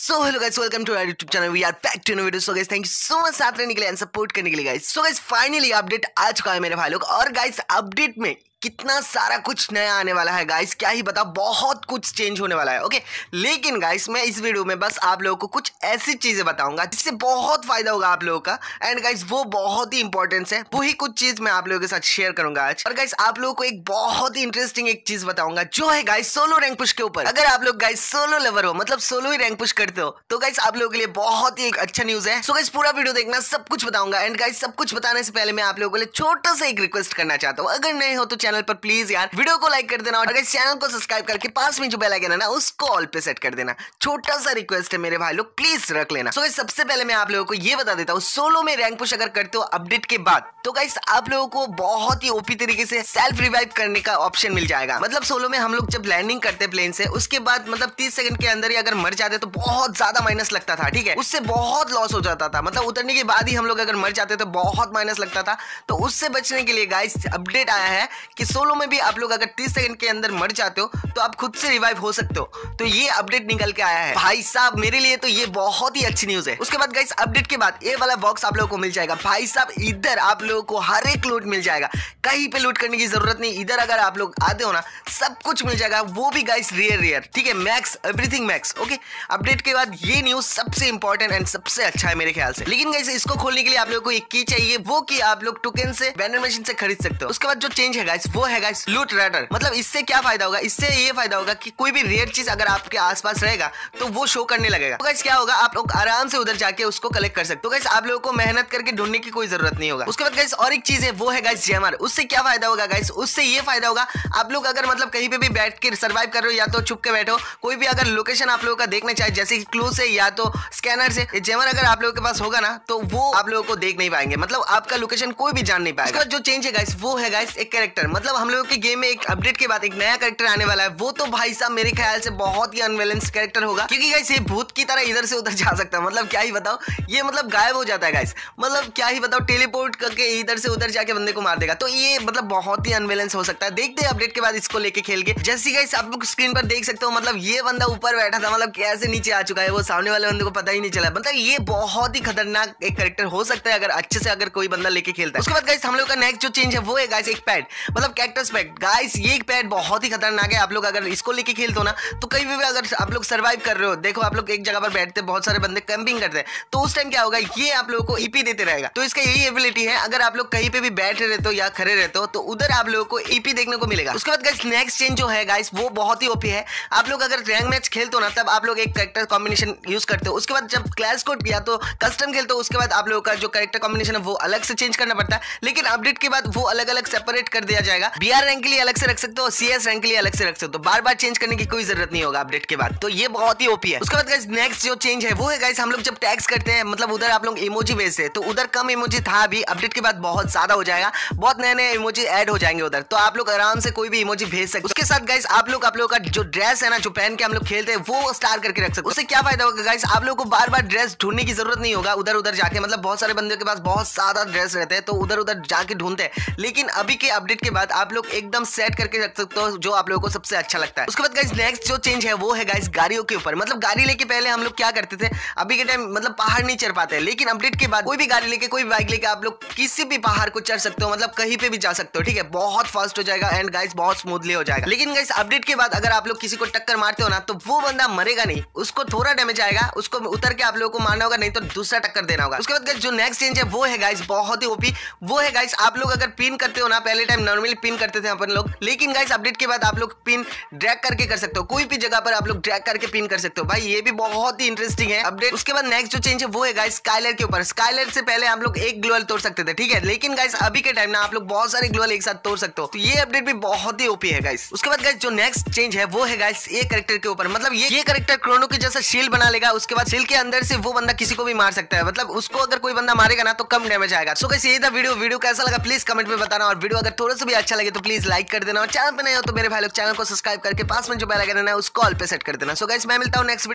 So hello guys welcome to our YouTube channel we are back to new video so guys thank you so much साथ रहने के लिए and support करने के लिए guys so guys finally update आ चुका है मेरे भाई लोग. और गाइस अपडेट में कितना सारा कुछ नया आने वाला है गाइस क्या ही बता बहुत कुछ चेंज होने वाला है ओके लेकिन गाइस मैं इस वीडियो में बस आप लोगों को कुछ ऐसी चीज़ें बताऊँगा, जिससे बहुत फ़ायदा होगा आप लोगों का। एंड गाइस वो बहुत ही इंपॉर्टेंस है, वही कुछ चीज़ मैं आप लोगों के साथ शेयर करूँगा आज। और गाइस आप लोगों को एक बहुत ही इंटरेस्टिंग एक चीज़ बताऊँगा, जो है गाइस सोलो रैंक पुश के ऊपर। अगर आप लोग गाइस सोलो लेवर हो मतलब सोलो ही रैंक पुश करते हो तो गाइस आप लोगों के लिए बहुत ही अच्छा न्यूज़ है। सो गाइस पूरा वीडियो देखना, सब कुछ बताऊँगा। एंड गाइस सब कुछ बताने से पहले मैं आप लोगों के लिए छोटा सा एक रिक्वेस्ट करना चाहता हूँ। अगर नहीं हो तो चैनल पर प्लीज़ यार वीडियो को लाइक कर देना और अगर चैनल को सब्सक्राइब करके पास में जो बेल आइकन है ना उसको ऑल पे सेट कर देना। छोटा सा रिक्वेस्ट है मेरे भाई लोग प्लीज़ रख लेना। सो so, सबसे पहले मैं आप लोगों को ये बता देता हूँ सोलो में रैंक पुश अगर करते हो अपडेट के बाद तो गाइस आप लोगों को बहुत ही ओपी तरीके से सेल्फ रिवाइव करने का ऑप्शन मिल जाएगा। मतलब सोलो में हम लोग जब लैंडिंग करते प्लेन से उसके बाद मतलब तीस सेकंड के अंदर ही अगर मर जाते तो बहुत ज़्यादा माइनस लगता था ठीक है? उससे बहुत लॉस हो जाता था। मतलब उतरने के बाद ही हम लोग अगर मर जाते तो बहुत माइनस लगता था। तो उससे बचने के लिए गाइस अपडेट आया है कि सोलो में भी आप लोग अगर तीस सेकंड के अंदर मर जाते हो तो आप खुद से रिवाइव हो सकते हो। तो ये अपडेट निकल के आया है। भाई साहब, मेरे लिए तो ये बहुत ही अच्छी न्यूज़ है। उसके बाद गाइस अपडेट के बाद ये वाला बॉक्स आप लोगों को मिल जाएगा। भाई साहब, इधर आप लोगों को हर एक लूट मिल जाएगा। कहीं पे लूट करने की ज़रूरत नहीं, इधर अगर आप लोग आते हो ना, सब कुछ मिल जाएगा। वो भी गाइस रियर रियर ठीक है max everything max okay update के बाद ये न्यूज़ सबसे इंपॉर्टेंट एंड सबसे अच्छा है मेरे ख्याल से। लेकिन गाइस इसको खोलने के लिए आप लोगों को एक की चाहिए, वो की आप लोग टोकन से बैनर मशीन से खरीद सकते हो। उसके बाद जो चेंज है गाइस वो है गाइस लूट रेडर मतलब इससे क्या फ़ायदा होगा? इससे ये फ़ायदा होगा कि कोई भी रेयर चीज़ अगर आपके आसपास रहेगा तो वो शो करने लगेगा। तो गाइस क्या होगा? आप लोग आराम से उधर जाके उसको कलेक्ट कर सकते हो। तो गाइस आप लोगों को मेहनत करके ढूँढने की कोई ज़रूरत नहीं होगा। उसके बाद गाइस और एक चीज़ है, वो है गाइस जेमर उससे क्या फ़ायदा होगा गाइस उससे ये फ़ायदा होगा, आप लोग अगर मतलब कहीं पे भी बैठ के सर्वाइव कर रहे हो या तो छुप के बैठो कोई भी अगर लोकेशन आप लोगों का देखना चाहे, जैसे कि क्लू से या तो स्कैनर से जेमर अगर आप लोगों के पास होगा ना तो वो आप लोगों को देख नहीं पाएँगे। मतलब आपका लोकेशन कोई भी जान नहीं पाएगा। जो चेंज है गाइस वो है गाइस एक कैरेक्टर मतलब हम लोगों के गेम में एक अपडेट के बाद एक नया कैरेक्टर आने वाला है। वो तो भाई साहब मेरे ख्याल से बहुत ही अनबैलेंस कैरेक्टर होगा। क्योंकि गाइस ये भूत की तरह इधर से उधर जा सकता है। मतलब क्या ही बताओ ये मतलब गायब हो जाता है गाइस मतलब क्या ही बताओ टेलीपोर्ट करके इधर से उधर जाके बंदे को मार देगा। तो ये मतलब बहुत ही अनबैलेंस हो सकता है। देखते हैं अपडेट के बाद इसको लेके खेल के। जैसे गाइस आप लोग स्क्रीन पर देख सकते हो मतलब ये बंदा ऊपर बैठा था। मतलब कैसे नीचे आ चुका है? वो सामने वाले बंदे को पता ही नहीं चला। मतलब ये बहुत ही खतरनाक एक कैरेक्टर हो सकता है, अगर अच्छे से अगर कोई बंदा लेके खेलता है। उसके बाद गाइस हम लोग का नेक्स्ट जो चेंज है, वो है गाइस एक पैड मतलब कैक्टस पैड गाइस ये पैड बहुत ही खतरनाक है। आप लोग अगर इसको लेके खेलते हो ना तो कहीं भी अगर आप लोग सर्वाइव कर रहे हो, देखो आप लोग एक जगह पर बैठते, बहुत सारे बंदे कैंपिंग करते हैं। तो उस टाइम क्या होगा? ये आप लोगों को ईपी देते रहेगा। तो इसका यही एबिलिटी है, अगर आप लोग कहीं पे भी बैठे रहते हो या खड़े रहते हो तो उधर आप लोगों को ईपी देखने को मिलेगा। उसके बाद गाइस नेक्स्ट चेंज जो है गाइस वो बहुत ही ओपी है। आप लोग अगर रैंक मैच खेलते हो ना, तब आप लोग एक कैरेक्टर कॉम्बिनेशन यूज़ करते हो। उसके बाद जब क्लैश कोड या तो कस्टम खेलते हो। उसके बाद आप लोगों का जो कैरेक्टर कॉम्बिनेशन है, वो अलग से चेंज करना पड़ता है। लेकिन अपडेट के बाद वो अलग अलग सेपरेट कर दिया जाएगा। बीआर रैंक के लिए अलग से रख सकते हो सीएस रैंक के लिए अलग से रख सकते हो। बार बार चेंज करने की कोई ज़रूरत नहीं होगा अपडेट के बाद। तो ये बहुत ही ओपी है। उसके बाद गाइस नेक्स्ट जो चेंज है, वो है गाइस हम लोग जब टैक्स करते हैं मतलब उधर आप लोग इमोजी भेजते हैं तो उधर कम इमोजी था अभी अपडेट के बाद बहुत ज़्यादा हो जाएगा। बहुत नए नए इमोजी ऐड हो जाएँगे उधर। तो आप लोग आराम से कोई भी इमोजी भेज सकते उसके साथ गाइस आप लोग आप लोग का जो ड्रेस है ना, जो पहन के हम लोग खेलते हैं, वो स्टार करके रख सकते उससे क्या फ़ायदा होगा गाइस आप लोग को बार बार ड्रेस ढूँढने की ज़रूरत नहीं होगा। उधर उधर जाके मतलब बहुत सारे बंदे के पास बहुत ज़्यादा ड्रेस रहते हैं तो उधर उधर जाके ढूंढते हैं। लेकिन अभी के अपडेट के बाद आप लोग एकदम सेट करके रख सकते हो, जो आप लोगों को सबसे अच्छा लगता है। उसके बाद गाइस नेक्स्ट जो चेंज है, वो है गाइस गाड़ियों के ऊपर। मतलब गाड़ी लेके पहले हम लोग क्या करते थे, अभी के टाइम मतलब पहाड़ नहीं चढ़ पाते। लेकिन अपडेट के बाद कोई भी गाड़ी लेके, कोई बाइक लेके आप लोग किसी भी पहाड़ को चढ़ सकते हो मतलब कहीं पे भी जा सकते हो, ठीक है? बहुत फास्ट हो जाएगा एंड गाइस बहुत स्मूथली हो जाएगा। लेकिन गाइस अपडेट के बाद अगर आप लोग किसी को टक्कर मारते हो ना तो वो बंदा मरेगा नहीं। उसको थोड़ा डैमेज आएगा, उसको उतर के आप लोगों को मारना होगा, नहीं तो दूसरा टक्कर देना होगा। उसके बाद जो नेक्स्ट चेंज है, वो है गाइस बहुत ही ओपी वो है गाइस आप लोग अगर पिन करते हो ना, पहले टाइम नॉर्मली पिन करते थे अपन लोग। लेकिन गाइस अपडेट के बाद आप लोग पिन ड्रैग करके कर सकते हो। कोई भी जगह पर आप लोग ड्रैग करके पिन कर सकते हो। भाई, ये भी बहुत ही इंटरेस्टिंग है। अपडेट उसके बाद नेक्स्ट जो चेंज है, वो है गाइस स्काइलर के ऊपर। स्काइलर से पहले हम लोग एक ग्लोअल तोड़ सकते थे, ठीक है? लेकिन गाइस अभी के टाइम ना आप लोग बहुत सारे ग्लोअल एक साथ तोड़ सकते हो। तो ये अपडेट भी बहुत ही ओपी है गाइस उसके बाद गाइस जो नेक्स्ट चेंज है, वो है गाइस ये कैरेक्टर के ऊपर। मतलब ये ये कैरेक्टर क्रोनो के जैसा शील्ड बना लेगा, उसके बाद शील्ड के अंदर से वो बंदा किसी को भी मार सकता है। मतलब उसको अगर कोई बंदा मारेगा ना तो कम डैमेज आएगा। सो गाइस ये था वीडियो। वीडियो कैसा लगा प्लीज़ कमेंट में बताना। और वीडियो अगर थोड़ा सा भी अच्छा लगे तो प्लीज़ लाइक कर देना और चैनल पर नहीं हो तो मेरे भाई लोग चैनल को सब्सक्राइब करके पास में जो बेल आइकन है उसको ऑल पे सेट कर देना। सो गाइस मैं मिलता हूँ नेक्स्ट